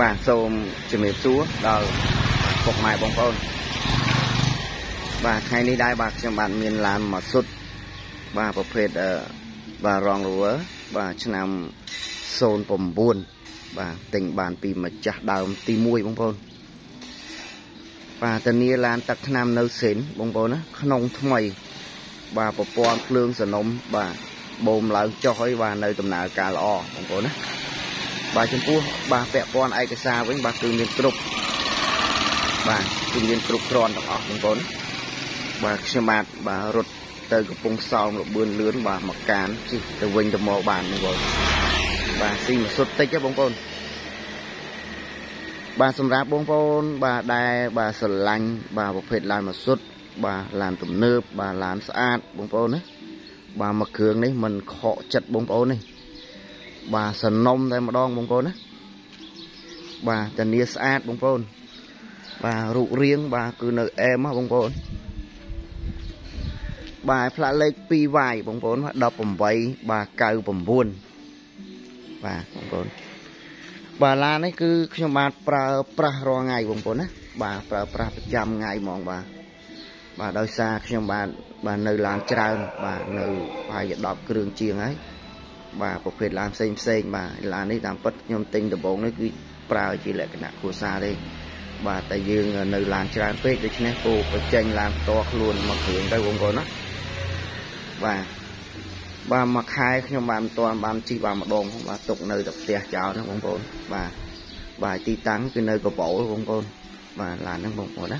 បាទសូមជំរាបសួរដល់ពុកម៉ែបងប្អូនបាទថ្ងៃនេះដែរបាទខ្ញុំបាទមានឡានមកសុទ្ធបាទប្រភេទអឺបាទរងរវើបាទឆ្នាំ09បាទទិញបានពីម្ចាស់ដើមទី1បងប្អូនបាទតានីឡានទឹកថ្នាំនៅសេនបងប្អូនណាក្នុងថ្មី បាទប្រព័ន្ធភ្លើងសនំបាទបូមឡើងចុះហើយបាទនៅដំណើរការល្អបងប្អូនណា បាទចំពោះបាទពាក់ព័ន្ធឯកសារវិញបាទគឺមានគ្រប់បាទគឺមានគ្រប់គ្រាន់ទាំងអស់បងប្អូនបាទខ្ញុំបាទបាទរត់ទៅកំពង់សោមលបឿនលឿនបាទមកកានជិះទៅវិញទៅមកបានបងប្អូនបាទស៊ីមកសុទ្ធតិចហ៎បងប្អូនបាទសម្រាប់បងប្អូន បាទដែលបាទស្រឡាញ់បាទប្រភេទឡានមកសុទ្ធបាទឡានទំនើបបាទឡានស្អាតបងប្អូនណាបាទមួយគ្រឿងនេះมันខកចិត្តបងប្អូននេះ បាទសនំតែម្ដងបងប្អូនណាបាទធានាស្អាតបងប្អូន បាទរូបរាងបាទគឺនៅអែមហ៎បងប្អូនបាទផ្លាកលេខ 2Y បងប្អូន18បាទ99បាទបងប្អូនបាទឡាននេះគឺខ្ញុំបាទប្រើប្រាស់រាល់ថ្ងៃបងប្អូនណាបាទប្រើប្រាស់ប្រចាំថ្ងៃហ្មងបាទបាទដោយសារខ្ញុំបាទបាទនៅឡានច្រើនបាទនៅប្រហែលជា10គ្រឿងជាងហើយ បាទប្រភេទឡានផ្សេងផ្សេងបាទឡាននេះតាមពិតខ្ញុំទិញដំបូងនេះគឺប្រើជាលក្ខណៈគ្រួសារទេបាទតែយើងនៅឡានច្រើនពេកដូច្នេះគោបញ្ចេញឡានផ្ទាល់ខ្លួនមកគ្រឿងទៅបងប្អូនណាបាទបាទមួយខែខ្ញុំបានមិនទាន់បានជិះបានម្ដងបាទទុកនៅតែផ្ទះចោលហ្នឹងបងប្អូនបាទបាទទីតាំងគឺនៅកបោលបងប្អូនបាទឡានហ្នឹងបងប្អូនណា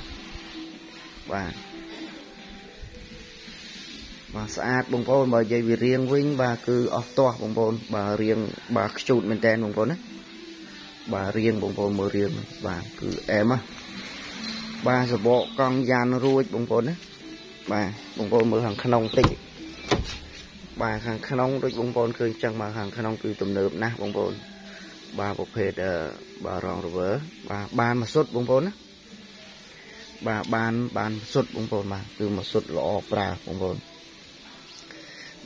បាទ បាទស្អាតបងប្អូនបើនិយាយវារៀងវិញបាទគឺអស់ទាស់បងប្អូនបាទរៀងបាទខ្ជូតមែនតើបងប្អូនណាបាទរៀងបងប្អូនមើលរៀងបាទគឺអែមហ៎បាទសបកកង់យ៉ានរួចបងប្អូនណាបាទបងប្អូនមើលខាងក្នុងតិចបាទខាងក្នុងដូចបងប្អូនឃើញចឹងបាទខាងក្នុងគឺទំនើបណាស់បងប្អូនបាទប្រភេទបាទរងរវើបាទបានមកសុទ្ធបងប្អូនណាបាទបានបានសុទ្ធបងប្អូនបាទគឺមកសុទ្ធល្អប្រើបងប្អូន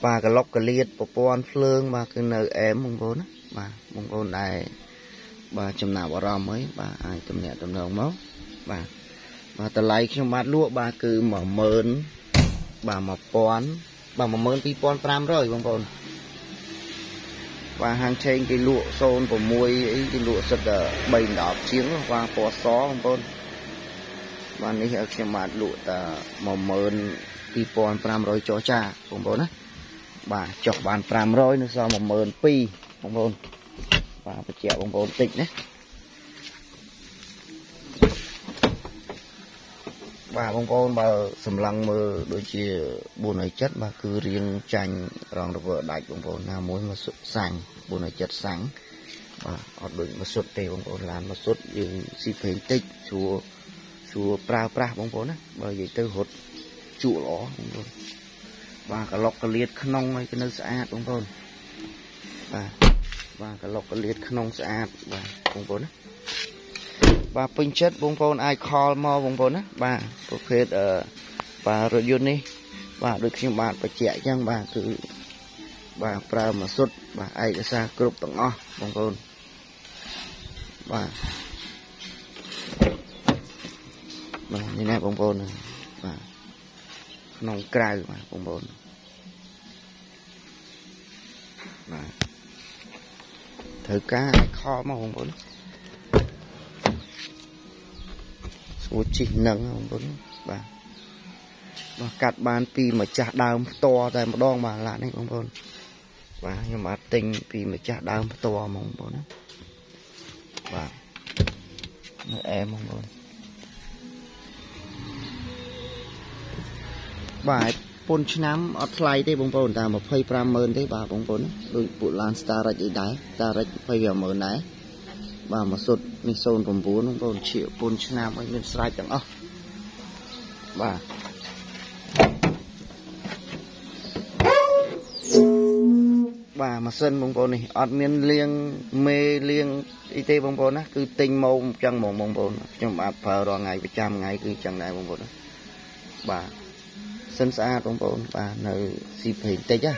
បាទក្លុកកលៀតប្រព័ន្ធភ្លើង បាទគឺនៅអែមបងប្អូនណាបាទបងប្អូនដែរបាទចំណាប់អារម្មណ៍អីបាទអាចតំណាក់តំណងមកបាទបាទតម្លៃខ្ញុំបាទលក់បាទគឺ10000បាទ1000បាទ12500បងប្អូនបាទហាងឆេងគេលក់06អីគេលក់សិត3 10ជាងបាទពណ៌សបងប្អូនបាទនេះខ្ញុំបាទលក់តែ12500ចុះចាបងប្អូនណា បាទចុះបាន500នៅសល់12000បងប្អូនបាទបញ្ជាក់បងប្អូនតិចណាបាទបងប្អូនបើសម្លឹងមើលដូចជា470បាទគឺរៀងចាញ់រងរវើដាច់បងប្អូនណាមួយមកសាំង470សាំងបាទអត់ដូចមកសុទ្ធទេបងប្អូនឡានមកសុទ្ធយើងស៊ីពេញតិចស្រួលស្រួលប្រើប្រាស់បងប្អូនណាបើនិយាយទៅរត់ជក់ល្អបងប្អូន បាទក្លុកកលៀតក្នុងហើយក៏នៅស្អាតបងប្អូនបាទបាទក្លុកកលៀតក្នុងស្អាតបាទបងប្អូនណាបាទពេញចិត្តបងប្អូនអាចខលមកបងប្អូនណាបាទប្រភេទអឺបាទរថយន្តនេះ បាទដូចខ្ញុំបាទបញ្ជាក់អញ្ចឹងបាទគឺបាទប្រើមកសុទ្ធបាទឯកសារគ្រប់ទាំងអស់បងប្អូនបាទបាទនេះណាបងប្អូនបាទក្នុងក្រៅបាទបងប្អូន បាទត្រូវការឲ្យខលមកបងប្អូនស្រួលជីកនឹងបងប្អូនបាទបាទកាត់បានពីម្ចាស់ដើមផ្ទាល់តែម្ដងបាទឡាននេះបងប្អូនបាទខ្ញុំអាចទិញពីម្ចាស់ដើមផ្ទាល់ហ្មងបងប្អូនណាបាទនៅអែមបងប្អូនបាទ ពុនឆ្នាំអត់ថ្លៃទេបងប្អូនតែ250,000ទេបាទបងប្អូនដូចពួកឡាន Starrich អីដែរ Starrich 250,000ដែរបាទមកសុទ្ធនេះ09បងប្អូនឈៀកពុនឆ្នាំឲ្យមានស្រេចទាំងអស់បាទបាទម៉ាស៊ីនបងប្អូននេះអត់មានលាងមេលាងអីទេបងប្អូនណាគឺទិញមកអញ្ចឹងហ្មងបងប្អូនខ្ញុំបាទប្រើរាល់ថ្ងៃប្រចាំថ្ងៃគឺអញ្ចឹងដែរបងប្អូនណាបាទ សិនស្អាតបងប្អូនបាទនៅស៊ីពេញតិចណា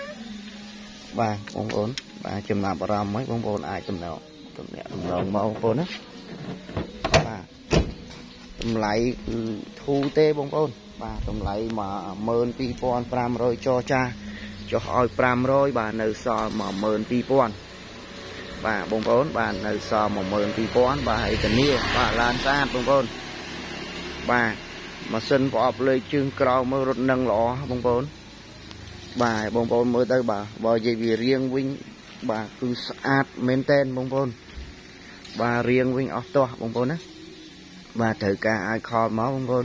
បាទបងប្អូនបាទចំណាប់អារម្មណ៍ហើយបងប្អូនអាចតំណតំណាក់តំណងមកបងប្អូនណាបាទតម្លៃគឺធូរទេបងប្អូន បាទតម្លៃ12500ចរចាចុះឲ្យ500បាទនៅសល់12000បាទបងប្អូន បាទនៅសល់12000បាទហើយធានាបាទឡានស្អាតបងប្អូនបាទ ម៉ាស៊ីនប្រអប់លើជើងក្រោមមើលរត់នឹងល្អបងប្អូនបាទបងប្អូនមើលទៅបាទបើនិយាយវារៀងវិញបាទគឺស្អាតមែនតែនបងប្អូនបាទរៀងវិញអស់ទាស់បងប្អូនណាបាទត្រូវការអាចខលមកបងប្អូន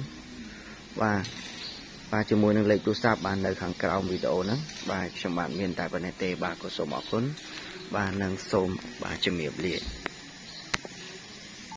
បាទបាទជាមួយនឹងលេខទូរស័ព្ទបាទនៅខាងក្រោមវីដេអូហ្នឹងបាទខ្ញុំបាទមានតែប៉ុណ្ណេះទេបាទក៏សូមអរគុណបាទនឹងសូមបាទជំរាបលា